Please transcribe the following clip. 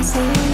I see